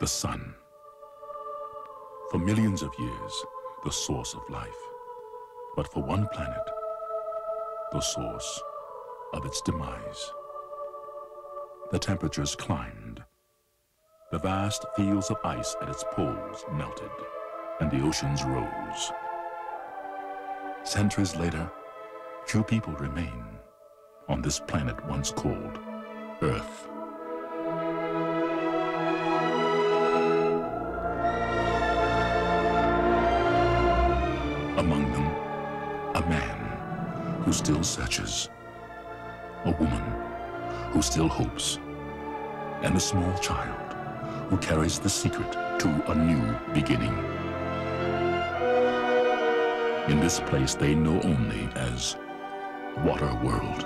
the sun. For millions of years, the source of life. But for one planet, the source of its demise. The temperatures climbed. The vast fields of ice at its poles melted, and the oceans rose. Centuries later, few people remain on this planet once called Earth. Man who still searches, a woman who still hopes, and a small child who carries the secret to a new beginning. In this place they know only as Water World.